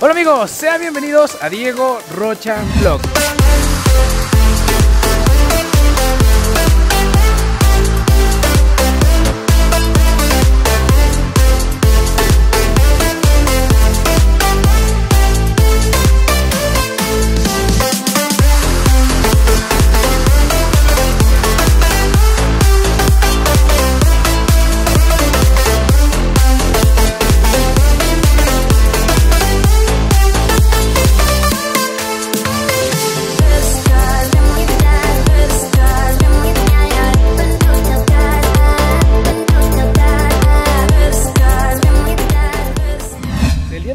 Hola amigos, sean bienvenidos a Diego Rocha Vlog.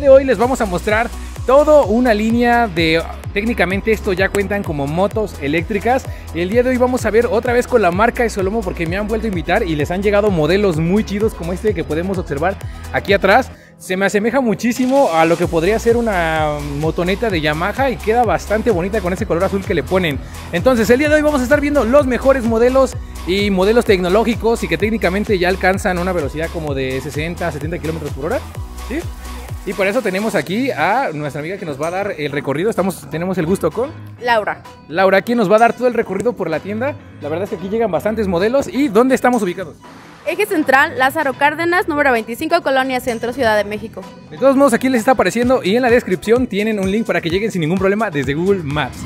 De hoy les vamos a mostrar todo una línea de técnicamente esto ya cuentan como motos eléctricas. El día de hoy vamos a ver otra vez con la marca de Solomo porque me han vuelto a invitar y les han llegado modelos muy chidos como este que podemos observar aquí atrás. Se me asemeja muchísimo a lo que podría ser una motoneta de Yamaha y queda bastante bonita con ese color azul que le ponen. Entonces el día de hoy vamos a estar viendo los mejores modelos y modelos tecnológicos y que técnicamente ya alcanzan una velocidad como de 60 a 70 kilómetros por hora. ¿sí? Y por eso tenemos aquí a nuestra amiga que nos va a dar el recorrido. Estamos, tenemos el gusto con Laura. Laura, quien nos va a dar todo el recorrido por la tienda. La verdad es que aquí llegan bastantes modelos. ¿Y dónde estamos ubicados? Eje Central, Lázaro Cárdenas, número 25, Colonia Centro, Ciudad de México. De todos modos, aquí les está apareciendo y en la descripción tienen un link para que lleguen sin ningún problema desde Google Maps.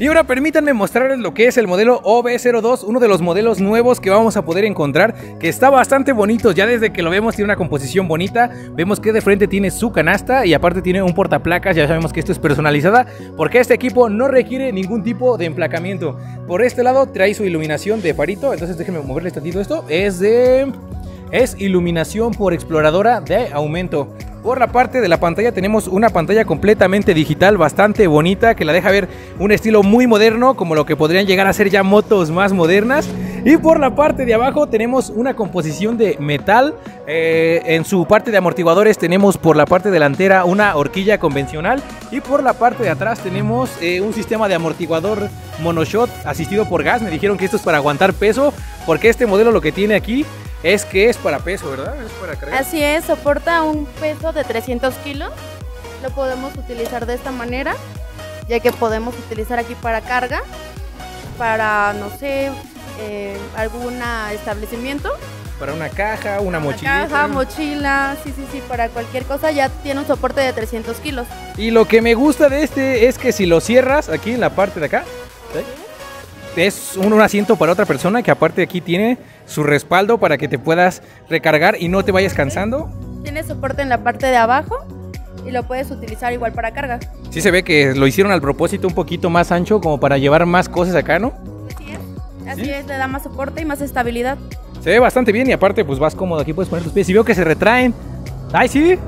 Y ahora permítanme mostrarles lo que es el modelo OB02, uno de los modelos nuevos que vamos a poder encontrar, que está bastante bonito, ya desde que lo vemos tiene una composición bonita, vemos que de frente tiene su canasta y aparte tiene un portaplacas, ya sabemos que esto es personalizada, porque este equipo no requiere ningún tipo de emplacamiento. Por este lado trae su iluminación de farito, entonces déjenme moverles tantito esto, es de... es iluminación por exploradora de aumento. Por la parte de la pantalla tenemos una pantalla completamente digital, bastante bonita, que la deja ver un estilo muy moderno, como lo que podrían llegar a ser ya motos más modernas. Y por la parte de abajo tenemos una composición de metal. Eh, en su parte de amortiguadores tenemos por la parte delantera una horquilla convencional. Y por la parte de atrás tenemos eh, un sistema de amortiguador monoshot asistido por gas. Me dijeron que esto es para aguantar peso, porque este modelo lo que tiene aquí es que es para peso, ¿verdad? Es para cargar. Así es, soporta un peso de 300 kilos. Lo podemos utilizar de esta manera, ya que podemos utilizar aquí para carga, para, no sé, eh, algún establecimiento. Para una caja, una Una mochila. caja, mochila, sí, sí, sí, para cualquier cosa ya tiene un soporte de 300 kilos. Y lo que me gusta de este es que si lo cierras aquí en la parte de acá, ¿sí? Es un, un asiento para otra persona que aparte aquí tiene su respaldo para que te puedas recargar y no te vayas cansando. Tiene soporte en la parte de abajo y lo puedes utilizar igual para carga. Sí se ve que lo hicieron al propósito un poquito más ancho como para llevar más cosas acá, ¿no? Así es. Así ¿Sí? es, le da más soporte y más estabilidad. Se ve bastante bien y aparte pues vas cómodo, aquí puedes poner tus pies y veo que se retraen. Ay, sí,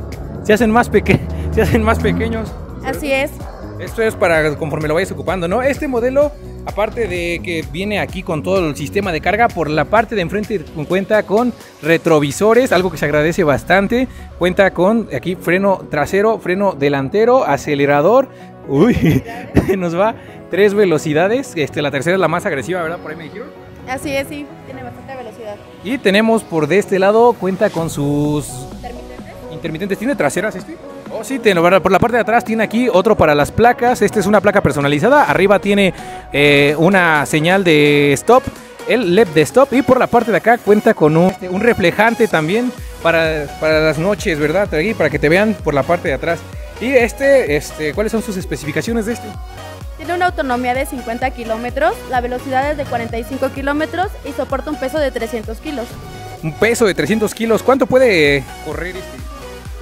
se hacen más, peque se hacen más pequeños. Así es. Esto es para conforme lo vayas ocupando, ¿no? Este modelo, aparte de que viene aquí con todo el sistema de carga, por la parte de enfrente cuenta con retrovisores, algo que se agradece bastante. Cuenta con aquí freno trasero, freno delantero, acelerador. Uy, nos va tres velocidades. Este, la tercera es la más agresiva, ¿verdad? Por ahí me dijeron. Así es, sí. Tiene bastante velocidad. Y tenemos por de este lado, cuenta con sus ¿Intermitente? intermitentes. ¿Tiene traseras este? Oh, sí, tiene, por la parte de atrás tiene aquí otro para las placas. Este es una placa personalizada. Arriba tiene eh, una señal de stop, el LED de stop. Y por la parte de acá cuenta con un, este, un reflejante también para, para las noches, ¿verdad? Aquí, para que te vean por la parte de atrás. Y este, este, ¿cuáles son sus especificaciones de este? Tiene una autonomía de 50 kilómetros, la velocidad es de 45 kilómetros y soporta un peso de 300 kilos. Un peso de 300 kilos. ¿Cuánto puede correr este?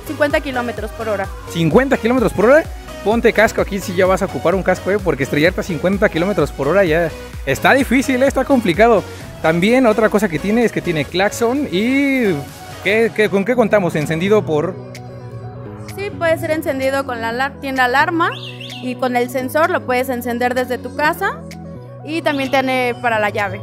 50 kilómetros por hora. 50 kilómetros por hora. Ponte casco aquí si ya vas a ocupar un casco, ¿eh? porque estrellarte a 50 kilómetros por hora ya está difícil, ¿eh? está complicado. También otra cosa que tiene es que tiene claxon y ¿qué, qué- con qué contamos? Encendido por... Sí, puede ser encendido con la tiene alarma y con el sensor lo puedes encender desde tu casa y también tiene para la llave.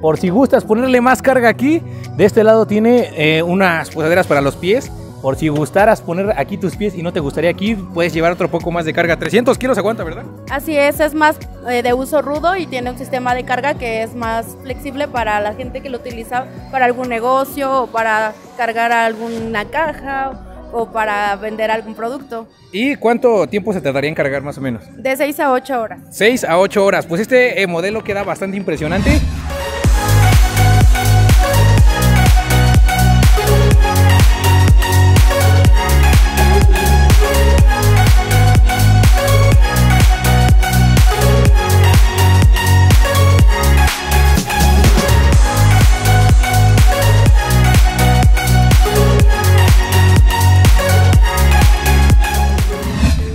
Por si gustas ponerle más carga aquí, de este lado tiene eh, unas posaderas para los pies. Por si gustaras poner aquí tus pies y no te gustaría aquí, puedes llevar otro poco más de carga. 300 kilos aguanta, ¿verdad? Así es, es más eh, de uso rudo y tiene un sistema de carga que es más flexible para la gente que lo utiliza para algún negocio o para cargar alguna caja o para vender algún producto. ¿Y cuánto tiempo se tardaría en cargar más o menos? De 6 a 8 horas. 6 a 8 horas. Pues este eh, modelo queda bastante impresionante.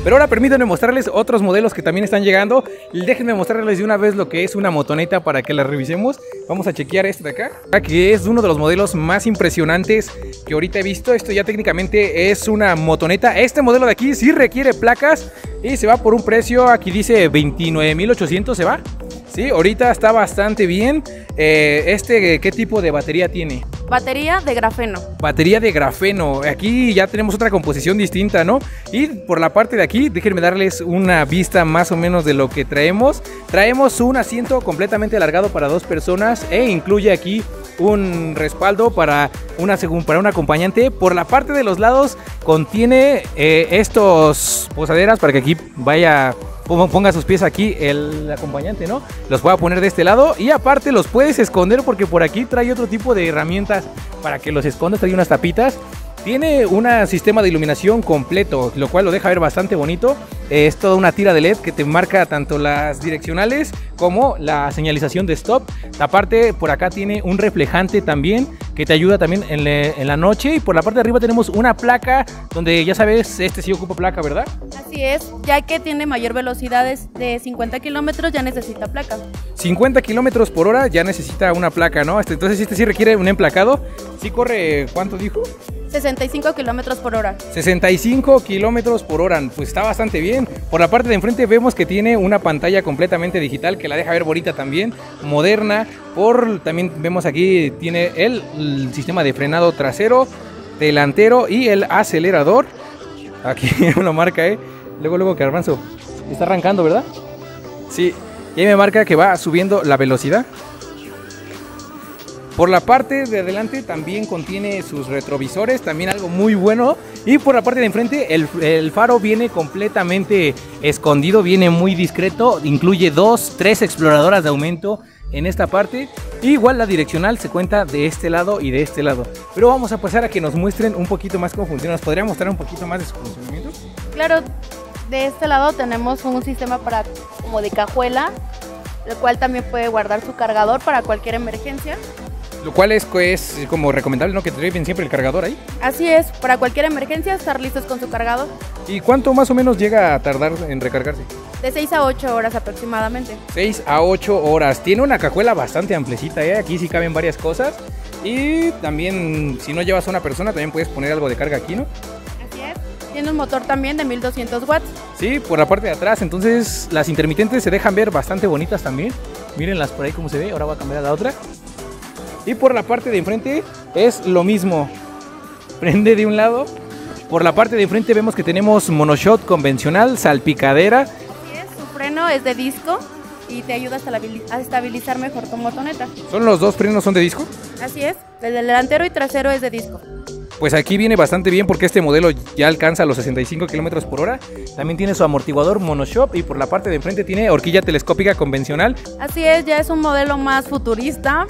Pero ahora permítanme mostrarles otros modelos que también están llegando. Déjenme mostrarles de una vez lo que es una motoneta para que la revisemos. Vamos a chequear este de acá, que es uno de los modelos más impresionantes que ahorita he visto. Esto ya técnicamente es una motoneta. Este modelo de aquí sí requiere placas y se va por un precio, aquí dice 29.800 se va. Sí, ahorita está bastante bien. Eh, este, ¿qué tipo de batería tiene? Batería de grafeno. Batería de grafeno. Aquí ya tenemos otra composición distinta, ¿no? Y por la parte de aquí, déjenme darles una vista más o menos de lo que traemos. Traemos un asiento completamente alargado para dos personas e incluye aquí un respaldo para una para un acompañante. Por la parte de los lados contiene eh, estos posaderas para que aquí vaya ponga sus pies aquí el acompañante, ¿no? Los voy a poner de este lado y aparte los puedes esconder porque por aquí trae otro tipo de herramientas para que los escondas, trae unas tapitas. Tiene un sistema de iluminación completo, lo cual lo deja ver bastante bonito. Es toda una tira de LED que te marca tanto las direccionales como la señalización de stop. Aparte, por acá tiene un reflejante también que te ayuda también en, la noche. Y por la parte de arriba tenemos una placa donde ya sabes, este sí ocupa placa, ¿verdad? Así es, ya que tiene mayor velocidad de 50 kilómetros, ya necesita placa. 50 kilómetros por hora ya necesita una placa, ¿no? Este, entonces este sí requiere un emplacado. ¿Sí corre cuánto dijo? 65 kilómetros por hora. 65 kilómetros por hora, pues está bastante bien. Por la parte de enfrente vemos que tiene una pantalla completamente digital que la deja ver bonita también, moderna. Por también vemos aquí tiene el, sistema de frenado trasero, delantero y el acelerador. Aquí lo marca, eh. Luego, luego que Armanzo está arrancando, ¿verdad? Sí. Y ahí me marca que va subiendo la velocidad. Por la parte de adelante también contiene sus retrovisores, también algo muy bueno. Y por la parte de enfrente el, faro viene completamente escondido, viene muy discreto. Incluye dos, tres exploradoras de aumento en esta parte. igual la direccional se cuenta de este lado y de este lado. Pero vamos a pasar a que nos muestren un poquito más cómo funciona. ¿Nos podría mostrar un poquito más de su funcionamiento? Claro, de este lado tenemos un sistema para como de cajuela, el cual también puede guardar su cargador para cualquier emergencia. Lo cual es, es como recomendable, ¿no? Que te lleven siempre el cargador ahí. Así es, para cualquier emergencia estar listos con su cargador. ¿Y cuánto más o menos llega a tardar en recargarse? De 6 a 8 horas aproximadamente. 6 a 8 horas. Tiene una cajuela bastante amplecita, ¿eh? Aquí sí caben varias cosas. Y también, si no llevas a una persona, también puedes poner algo de carga aquí, ¿no? Así es. Tiene un motor también de 1200 watts. Sí, por la parte de atrás. Entonces, las intermitentes se dejan ver bastante bonitas también. Mírenlas por ahí como se ve. Ahora voy a cambiar a la otra. Y por la parte de enfrente es lo mismo. Prende de un lado. Por la parte de enfrente vemos que tenemos monoshot convencional, salpicadera. Así es, su freno es de disco y te ayuda a estabilizar mejor tu motoneta. ¿Son los dos frenos son de disco? Así es, el delantero y trasero es de disco. Pues aquí viene bastante bien porque este modelo ya alcanza los 65 kilómetros por hora. También tiene su amortiguador monoshop y por la parte de enfrente tiene horquilla telescópica convencional. Así es, ya es un modelo más futurista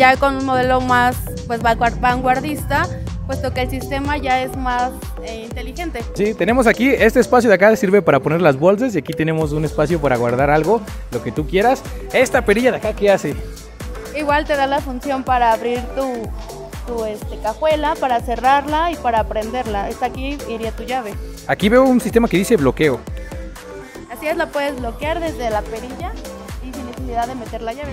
ya con un modelo más pues vanguardista, puesto que el sistema ya es más eh, inteligente. Sí, tenemos aquí este espacio de acá sirve para poner las bolsas y aquí tenemos un espacio para guardar algo, lo que tú quieras. Esta perilla de acá, ¿qué hace? Igual te da la función para abrir tu, tu este, cajuela, para cerrarla y para prenderla. Esta aquí iría tu llave. Aquí veo un sistema que dice bloqueo. Así es, la puedes bloquear desde la perilla y sin necesidad de meter la llave.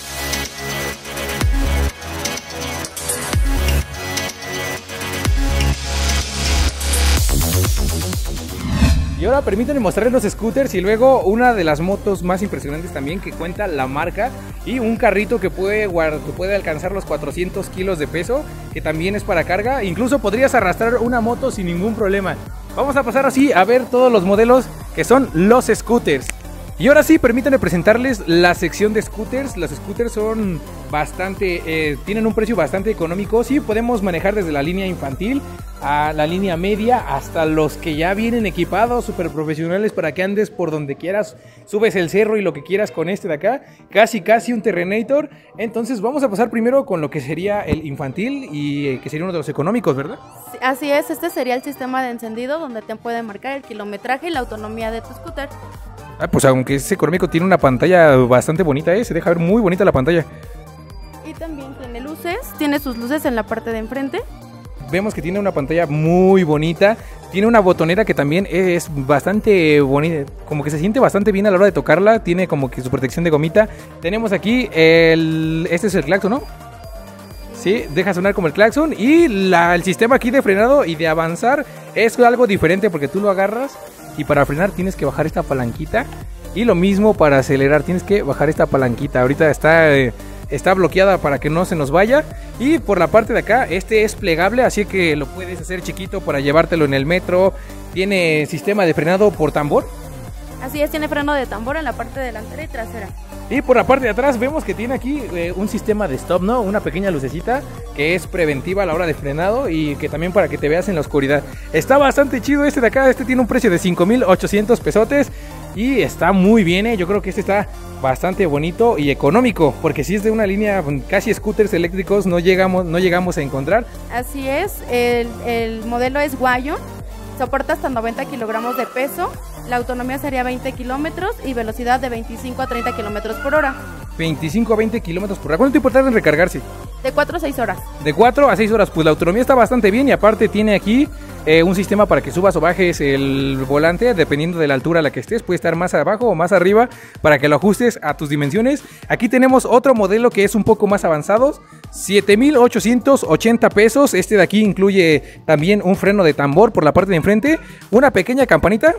ahora permítanme mostrarles los scooters y luego una de las motos más impresionantes también que cuenta la marca y un carrito que puede, que puede alcanzar los 400 kilos de peso, que también es para carga. Incluso podrías arrastrar una moto sin ningún problema. Vamos a pasar así a ver todos los modelos que son los scooters. Y ahora sí, permítanme presentarles la sección de scooters. Los scooters son bastante, eh, tienen un precio bastante económico. Sí, podemos manejar desde la línea infantil a la línea media hasta los que ya vienen equipados, super profesionales para que andes por donde quieras, subes el cerro y lo que quieras con este de acá, casi casi un Terrenator. Entonces vamos a pasar primero con lo que sería el infantil y eh, que sería uno de los económicos, ¿verdad? así es, este sería el sistema de encendido donde te puede marcar el kilometraje y la autonomía de tu scooter. Ah, pues aunque es económico, tiene una pantalla bastante bonita, ¿eh? Se deja ver muy bonita la pantalla. Y también tiene luces, tiene sus luces en la parte de enfrente. Vemos que tiene una pantalla muy bonita. Tiene una botonera que también es bastante bonita, como que se siente bastante bien a la hora de tocarla. Tiene como que su protección de gomita. Tenemos aquí el. Este es el claxon, ¿no? Sí, deja sonar como el claxon. Y el sistema aquí de frenado y de avanzar es algo diferente porque tú lo agarras y para frenar tienes que bajar esta palanquita. Y lo mismo para acelerar, tienes que bajar esta palanquita. Ahorita está, eh, está bloqueada para que no se nos vaya. Y por la parte de acá, este es plegable, así que lo puedes hacer chiquito para llevártelo en el metro. Tiene sistema de frenado por tambor. Así es, tiene freno de tambor en la parte delantera y trasera. Y por la parte de atrás vemos que tiene aquí eh, un sistema de stop, ¿no? Una pequeña lucecita que es preventiva a la hora de frenado y que también para que te veas en la oscuridad. Está bastante chido este de acá, este tiene un precio de 5.800 pesotes y está muy bien, ¿eh? Yo creo que este está bastante bonito y económico, porque si es de una línea casi scooters eléctricos no llegamos, no llegamos a encontrar. Así es, el, el modelo es Guayo, soporta hasta 90 kilogramos de peso la autonomía sería 20 kilómetros y velocidad de 25 a 30 kilómetros por hora. 25 a 20 kilómetros por hora. ¿Cuánto tiempo tarda en recargarse? De 4 a 6 horas. De 4 a 6 horas. Pues la autonomía está bastante bien y aparte tiene aquí eh, un sistema para que subas o bajes el volante dependiendo de la altura a la que estés. Puede estar más abajo o más arriba para que lo ajustes a tus dimensiones. Aquí tenemos otro modelo que es un poco más avanzado. 7.880 pesos. Este de aquí incluye también un freno de tambor por la parte de enfrente. Una pequeña campanita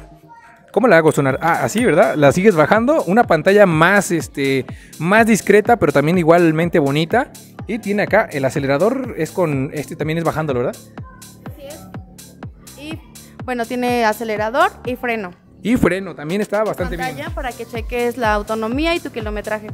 ¿Cómo la hago sonar? Ah, así, ¿verdad? La sigues bajando. Una pantalla más, este, más discreta, pero también igualmente bonita. Y tiene acá el acelerador, es con, este también es bajándolo, ¿verdad? Así es. Y, bueno, tiene acelerador y freno. Y freno, también está bastante bien. Pantalla para que cheques la autonomía y tu kilometraje.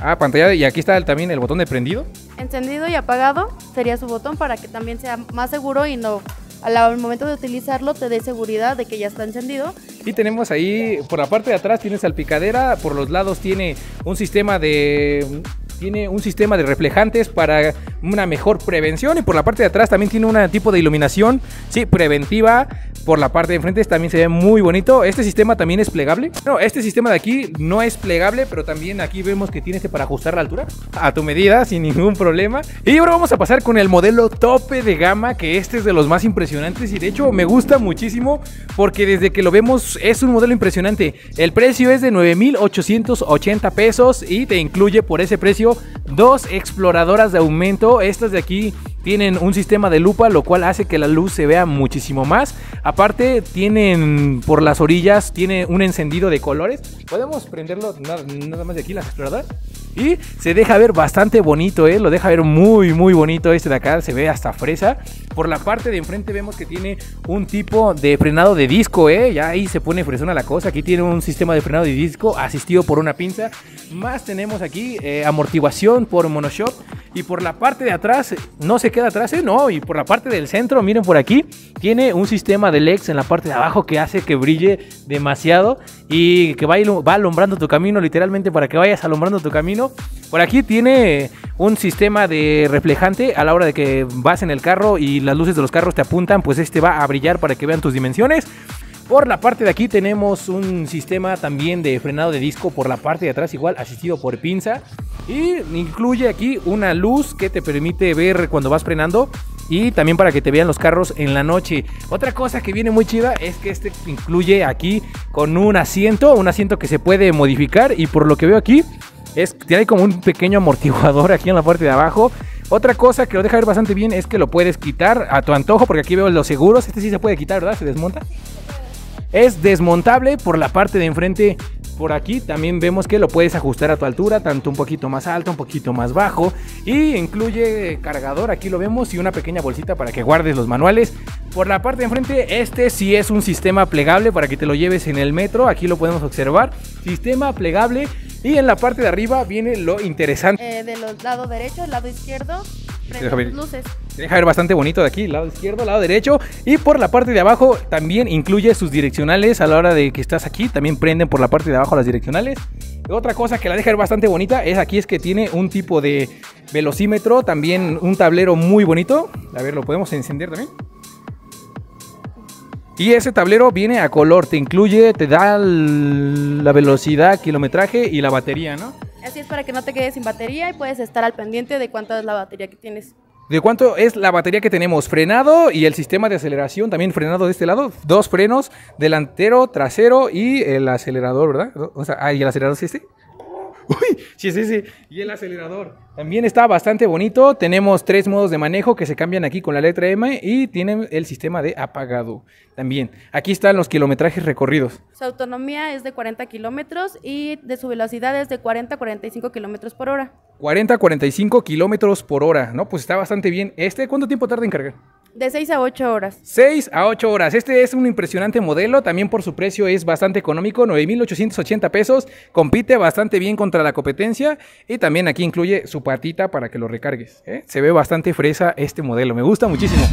Ah, pantalla, y aquí está también el botón de prendido. Encendido y apagado sería su botón para que también sea más seguro y no al momento de utilizarlo te dé seguridad de que ya está encendido. Y tenemos ahí, por la parte de atrás tiene salpicadera, por los lados tiene un sistema de tiene un sistema de reflejantes para una mejor prevención y por la parte de atrás también tiene un tipo de iluminación, sí, preventiva. Por la parte de enfrente también se ve muy bonito. Este sistema también es plegable. No, este sistema de aquí no es plegable, pero también aquí vemos que tiene este para ajustar la altura a tu medida sin ningún problema. Y ahora vamos a pasar con el modelo tope de gama, que este es de los más impresionantes y de hecho me gusta muchísimo porque desde que lo vemos es un modelo impresionante. El precio es de 9.880 pesos y te incluye por ese precio dos exploradoras de aumento. Estas de aquí tienen un sistema de lupa, lo cual hace que la luz se vea muchísimo más. Aparte, tienen por las orillas, tiene un encendido de colores. Podemos prenderlo nada, más de aquí, las exploradoras. Y se deja ver bastante bonito, ¿eh? Lo deja ver muy, muy bonito este de acá. Se ve hasta fresa. Por la parte de enfrente vemos que tiene un tipo de frenado de disco, ¿eh? Ya ahí se pone fresona la cosa. Aquí tiene un sistema de frenado de disco asistido por una pinza. Más tenemos aquí eh, amortiguación por monoshock. Y por la parte de atrás, no se queda atrás, ¿eh? No, y por la parte del centro, miren por aquí, tiene un sistema de LEDs en la parte de abajo que hace que brille demasiado y que va, va alumbrando tu camino, literalmente para que vayas alumbrando tu camino. Por aquí tiene un sistema de reflejante a la hora de que vas en el carro y las luces de los carros te apuntan, pues este va a brillar para que vean tus dimensiones. Por la parte de aquí tenemos un sistema también de frenado de disco por la parte de atrás, igual asistido por pinza. Y incluye aquí una luz que te permite ver cuando vas frenando y también para que te vean los carros en la noche. Otra cosa que viene muy chida es que este incluye aquí con un asiento, un asiento que se puede modificar y por lo que veo aquí es tiene como un pequeño amortiguador aquí en la parte de abajo. Otra cosa que lo deja ver bastante bien es que lo puedes quitar a tu antojo porque aquí veo los seguros, este sí se puede quitar, ¿verdad? Se desmonta. Es desmontable por la parte de enfrente por aquí también vemos que lo puedes ajustar a tu altura, tanto un poquito más alto, un poquito más bajo. Y incluye cargador, aquí lo vemos, y una pequeña bolsita para que guardes los manuales. Por la parte de enfrente, este sí es un sistema plegable para que te lo lleves en el metro. Aquí lo podemos observar. Sistema plegable. Y en la parte de arriba viene lo interesante. Eh, de los lado derecho, lado izquierdo, luces. Deja ver bastante bonito de aquí, lado izquierdo, lado derecho. Y por la parte de abajo también incluye sus direccionales a la hora de que estás aquí. También prenden por la parte de abajo las direccionales. Otra cosa que la deja ver bastante bonita es aquí es que tiene un tipo de velocímetro, también un tablero muy bonito. A ver, lo podemos encender también. Y ese tablero viene a color, te incluye, te da la velocidad, kilometraje y la batería, ¿no? Así es para que no te quedes sin batería y puedes estar al pendiente de cuánto es la batería que tienes. ¿De cuánto es la batería que tenemos? Frenado y el sistema de aceleración también frenado de este lado. Dos frenos, delantero, trasero y el acelerador, ¿verdad? O sea, ah, ¿y el acelerador sí este? Uy, sí, sí, sí. Y el acelerador. También está bastante bonito. Tenemos tres modos de manejo que se cambian aquí con la letra M y tienen el sistema de apagado. También. Aquí están los kilometrajes recorridos. Su autonomía es de 40 kilómetros y de su velocidad es de 40 a 45 kilómetros por hora. 40 a 45 kilómetros por hora, ¿no? Pues está bastante bien. ¿Este cuánto tiempo tarda en cargar? De 6 a 8 horas. 6 a 8 horas. Este es un impresionante modelo. También por su precio es bastante económico. 9,880 pesos. Compite bastante bien contra la competencia. Y también aquí incluye su patita para que lo recargues. ¿eh? Se ve bastante fresa este modelo. Me gusta muchísimo.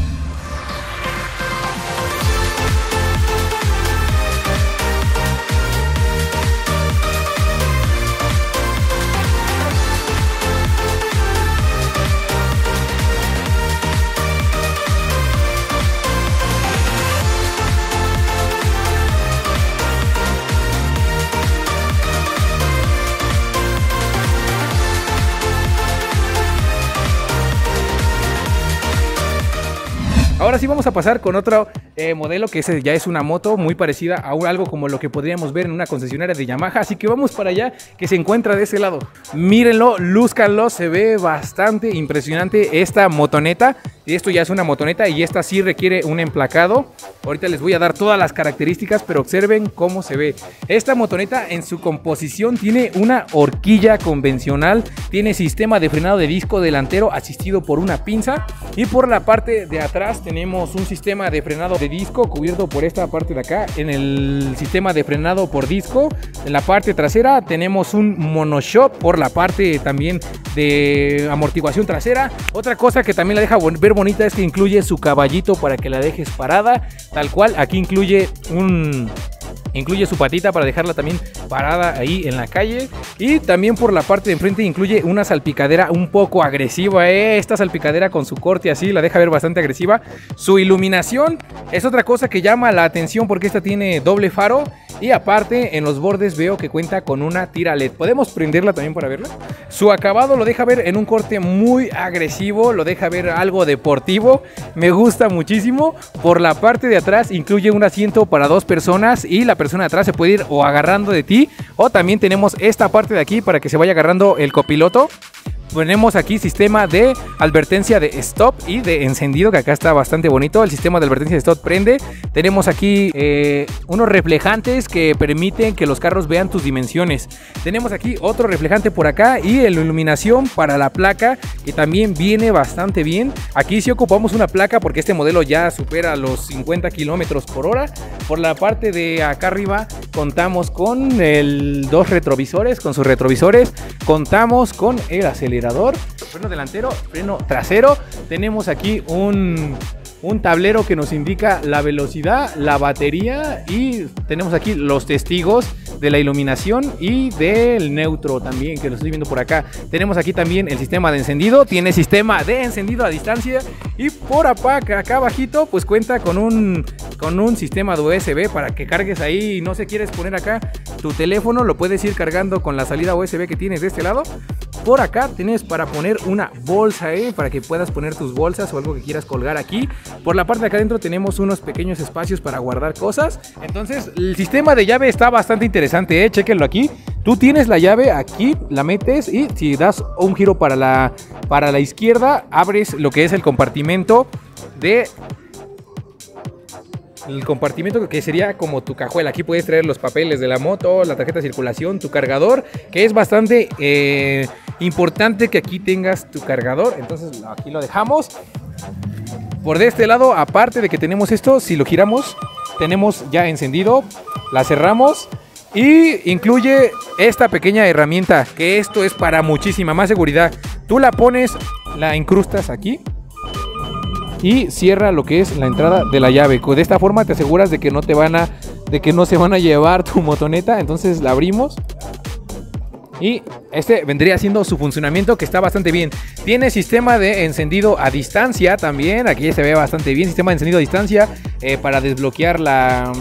Ahora sí vamos a pasar con otro eh, modelo que ya es una moto muy parecida a algo como lo que podríamos ver en una concesionaria de Yamaha. Así que vamos para allá que se encuentra de ese lado. Mírenlo, lúzcanlo, se ve bastante impresionante esta motoneta. Esto ya es una motoneta y esta sí requiere un emplacado. Ahorita les voy a dar todas las características, pero observen cómo se ve. Esta motoneta en su composición tiene una horquilla convencional, tiene sistema de frenado de disco delantero asistido por una pinza y por la parte de atrás tenemos un sistema de frenado de disco cubierto por esta parte de acá. En el sistema de frenado por disco, en la parte trasera tenemos un monoshock por la parte también de amortiguación trasera. Otra cosa que también la deja ver bonita es que incluye su caballito para que la dejes parada. Tal cual, aquí incluye un Incluye su patita para dejarla también parada ahí en la calle. Y también por la parte de enfrente incluye una salpicadera un poco agresiva. ¿eh? Esta salpicadera con su corte así la deja ver bastante agresiva. Su iluminación es otra cosa que llama la atención porque esta tiene doble faro. Y aparte en los bordes veo que cuenta con una tira LED. ¿Podemos prenderla también para verla? Su acabado lo deja ver en un corte muy agresivo. Lo deja ver algo deportivo. Me gusta muchísimo. Por la parte de atrás incluye un asiento para dos personas y la persona de atrás se puede ir o agarrando de ti o también tenemos esta parte de aquí para que se vaya agarrando el copiloto tenemos aquí sistema de advertencia de stop y de encendido, que acá está bastante bonito. El sistema de advertencia de stop prende. Tenemos aquí eh, unos reflejantes que permiten que los carros vean tus dimensiones. Tenemos aquí otro reflejante por acá y la iluminación para la placa, que también viene bastante bien. Aquí sí ocupamos una placa porque este modelo ya supera los 50 kilómetros por hora. Por la parte de acá arriba contamos con el, dos retrovisores, con sus retrovisores. Contamos con el acelerador freno delantero, freno trasero. Tenemos aquí un, un tablero que nos indica la velocidad, la batería y tenemos aquí los testigos de la iluminación y del neutro también, que lo estoy viendo por acá. Tenemos aquí también el sistema de encendido, tiene sistema de encendido a distancia y por acá, acá abajito, pues cuenta con un, con un sistema de USB para que cargues ahí, no se quieres poner acá tu teléfono, lo puedes ir cargando con la salida USB que tienes de este lado. Por acá tienes para poner una bolsa, ¿eh? para que puedas poner tus bolsas o algo que quieras colgar aquí. Por la parte de acá adentro tenemos unos pequeños espacios para guardar cosas. Entonces el sistema de llave está bastante interesante, ¿eh? chequenlo aquí. Tú tienes la llave aquí, la metes y si das un giro para la, para la izquierda, abres lo que es el compartimento de el compartimiento que sería como tu cajuela. Aquí puedes traer los papeles de la moto, la tarjeta de circulación, tu cargador, que es bastante eh, importante que aquí tengas tu cargador. Entonces aquí lo dejamos. Por de este lado, aparte de que tenemos esto, si lo giramos, tenemos ya encendido, la cerramos y incluye esta pequeña herramienta, que esto es para muchísima más seguridad. Tú la pones, la incrustas aquí y cierra lo que es la entrada de la llave. De esta forma te aseguras de que no te van a de que no se van a llevar tu motoneta, entonces la abrimos. Y este vendría siendo su funcionamiento que está bastante bien. Tiene sistema de encendido a distancia también. Aquí se ve bastante bien. Sistema de encendido a distancia eh, para desbloquear la,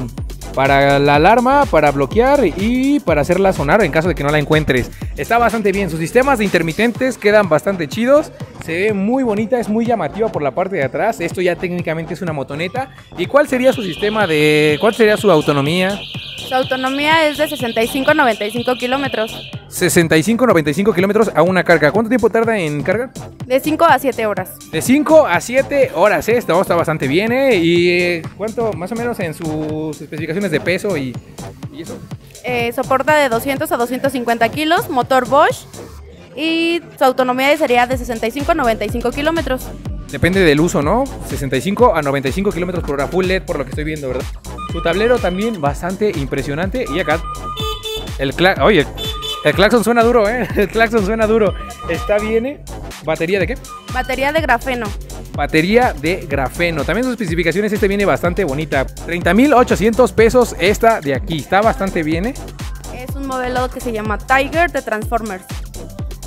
para la alarma, para bloquear y para hacerla sonar en caso de que no la encuentres. Está bastante bien, sus sistemas de intermitentes quedan bastante chidos, se ve muy bonita, es muy llamativa por la parte de atrás. Esto ya técnicamente es una motoneta. ¿Y cuál sería su sistema de, cuál sería su autonomía? Su autonomía es de 65 a 95 kilómetros. 65 95 kilómetros a una carga. ¿Cuánto tiempo tarda en cargar? De 5 a 7 horas. De 5 a 7 horas, ¿eh? Está bastante bien, ¿eh? ¿Y eh, cuánto más o menos en sus especificaciones de peso y, y eso? Eh, soporta de 200 a 250 kilos, motor Bosch y su autonomía sería de 65 a 95 kilómetros. Depende del uso, ¿no? 65 a 95 kilómetros por hora, full LED por lo que estoy viendo, ¿verdad? Su tablero también bastante impresionante. Y acá, el claxon, oye, el claxon suena duro, ¿eh? El claxon suena duro. Está bien. ¿Batería de qué? Batería de grafeno. Batería de grafeno. También sus especificaciones, este viene bastante bonita. 30.800 pesos esta de aquí. Está bastante bien, ¿eh? Es un modelo que se llama Tiger de Transformers.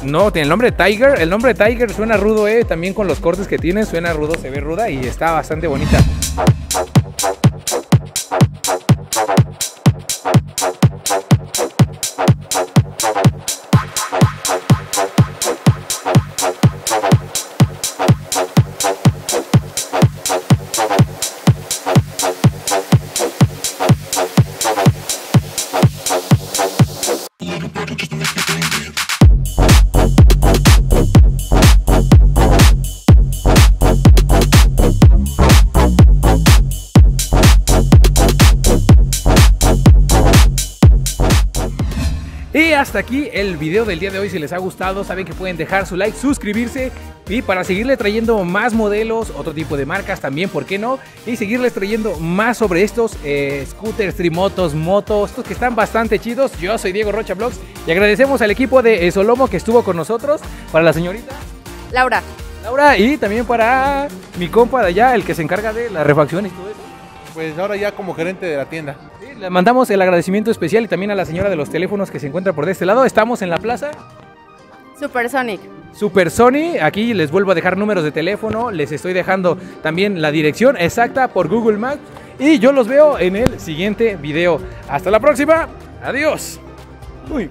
No, tiene el nombre Tiger. El nombre Tiger suena rudo, eh. También con los cortes que tiene, suena rudo, se ve ruda y está bastante bonita. Hasta aquí el video del día de hoy. Si les ha gustado, saben que pueden dejar su like, suscribirse y para seguirle trayendo más modelos, otro tipo de marcas también, ¿por qué no? Y seguirles trayendo más sobre estos eh, scooters, trimotos, motos, estos que están bastante chidos. Yo soy Diego Rocha Vlogs y agradecemos al equipo de Solomo que estuvo con nosotros. Para la señorita Laura. Laura y también para mi compa de allá, el que se encarga de la refacción y todo eso. Pues ahora ya como gerente de la tienda. Le mandamos el agradecimiento especial y también a la señora de los teléfonos que se encuentra por de este lado. Estamos en la plaza Supersonic. Super Sony. Aquí les vuelvo a dejar números de teléfono. Les estoy dejando también la dirección exacta por Google Maps. Y yo los veo en el siguiente video. Hasta la próxima. Adiós. Uy.